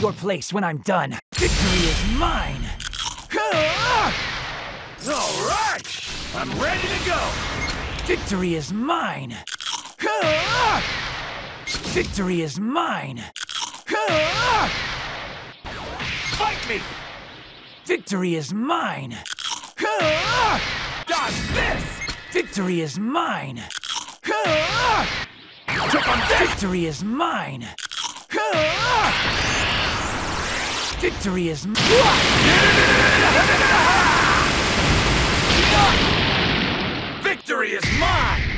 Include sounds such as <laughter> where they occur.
your place when I'm done. Victory is mine! <laughs> All right! I'm ready to go! Victory is mine! <laughs> Victory is mine! Fight me! Victory is mine! <laughs> Dodge this! Victory is mine! Took on this! Victory is mine! Victory is mine! Victory is mine!